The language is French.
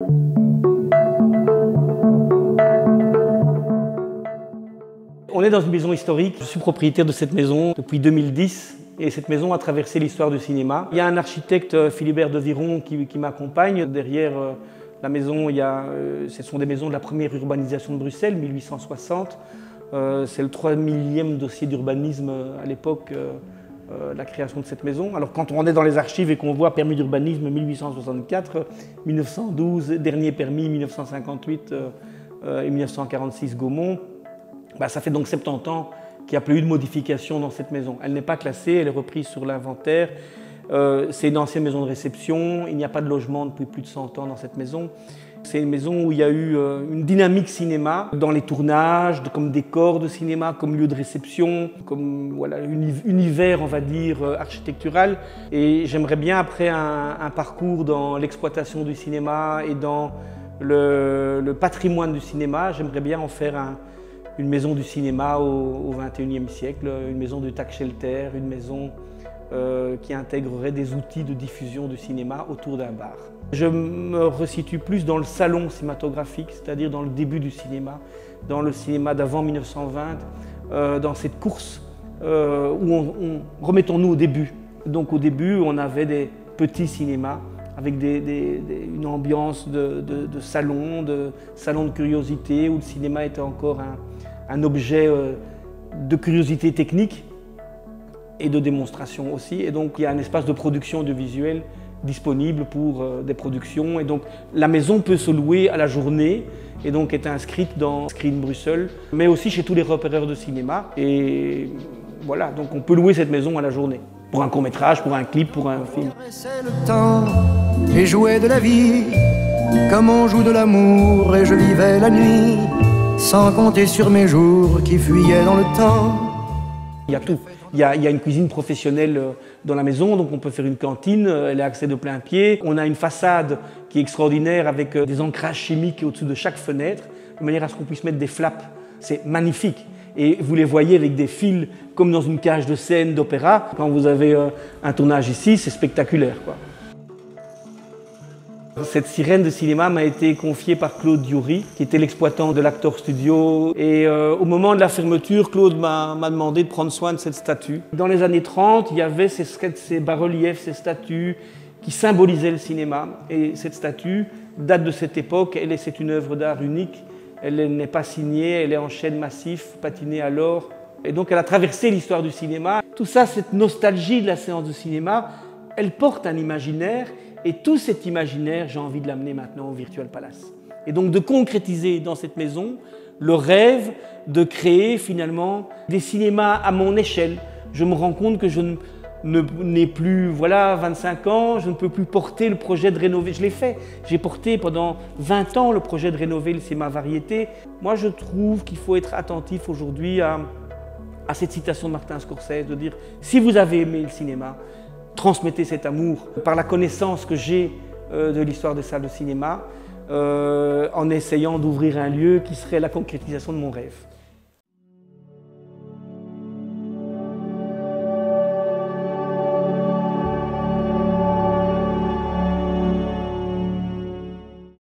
On est dans une maison historique. Je suis propriétaire de cette maison depuis 2010 et cette maison a traversé l'histoire du cinéma. Il y a un architecte, euh, Philibert de Viron, qui, m'accompagne. Derrière euh, la maison, il y a, euh, ce sont des maisons de la première urbanisation de Bruxelles, 1860. C'est le 3 millième dossier d'urbanisme à l'époque, la création de cette maison. Alors quand on est dans les archives et qu'on voit permis d'urbanisme 1864, 1912, dernier permis 1958 et 1946 Gaumont, bah, ça fait donc 70 ans qu'il n'y a plus eu de modification dans cette maison. Elle n'est pas classée, elle est reprise sur l'inventaire. Euh, c'est une ancienne maison de réception, il n'y a pas de logement depuis plus de 100 ans dans cette maison. C'est une maison où il y a eu euh, une dynamique cinéma dans les tournages, comme décor de cinéma, comme lieu de réception, comme voilà, univers, on va dire, euh, architectural. Et j'aimerais bien, après un, parcours dans l'exploitation du cinéma et dans le, patrimoine du cinéma, j'aimerais bien en faire un, une maison du cinéma au XXIe siècle, une maison de tac shelter, une maison euh, qui intégrerait des outils de diffusion du cinéma autour d'un bar. Je me resitue plus dans le salon cinématographique, c'est-à-dire dans le début du cinéma, dans le cinéma d'avant 1920, euh, dans cette course euh, où on, remettons-nous au début. Donc au début, on avait des petits cinémas avec une ambiance de, salon, de salon de curiosité, où le cinéma était encore un, objet de curiosité technique et de démonstration aussi. Et donc il y a un espace de production audiovisuelle disponible pour euh, des productions. Et donc la maison peut se louer à la journée et donc est inscrite dans Screen Bruxelles, mais aussi chez tous les repéreurs de cinéma. Et voilà, donc on peut louer cette maison à la journée. Pour un court métrage, pour un clip, pour un film. le temps et jouais de la vie, comme on joue de l'amour et je vivais la nuit sans compter sur mes jours qui fuyaient dans le temps. Il y a tout. Il y a, une cuisine professionnelle euh, dans la maison, donc on peut faire une cantine, euh, elle est accès de plein pied. On a une façade qui est extraordinaire avec euh, des ancrages chimiques au-dessus de chaque fenêtre, de manière à ce qu'on puisse mettre des flaps. C'est magnifique. Et vous les voyez avec des fils comme dans une cage de scène d'opéra. Quand vous avez un tournage ici, c'est spectaculaire. Quoi. Cette sirène de cinéma m'a été confiée par Claude Dioury, qui était l'exploitant de l'Actor Studio. Et euh, au moment de la fermeture, Claude m'a demandé de prendre soin de cette statue. Dans les années 30, il y avait ces, ces bas-reliefs, ces statues qui symbolisaient le cinéma. Et cette statue date de cette époque. Elle c'est une œuvre d'art unique. Elle n'est pas signée, elle est en chêne massif, patinée à l'or. Et donc elle a traversé l'histoire du cinéma. Tout ça, cette nostalgie de la séance de cinéma, elle porte un imaginaire et tout cet imaginaire, j'ai envie de l'amener maintenant au Virtual Palace. Et donc de concrétiser dans cette maison le rêve de créer finalement des cinémas à mon échelle. Je me rends compte que je n'ai plus voilà 25 ans, je ne peux plus porter le projet de rénover. Je l'ai fait. J'ai porté pendant 20 ans le projet de rénover le cinéma variété. Moi, je trouve qu'il faut être attentif aujourd'hui à, à cette citation de Martin Scorsese de dire si vous avez aimé le cinéma, transmettez cet amour par la connaissance que j'ai euh, de l'histoire des salles de cinéma, euh, en essayant d'ouvrir un lieu qui serait la concrétisation de mon rêve.